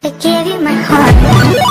I gave you my heart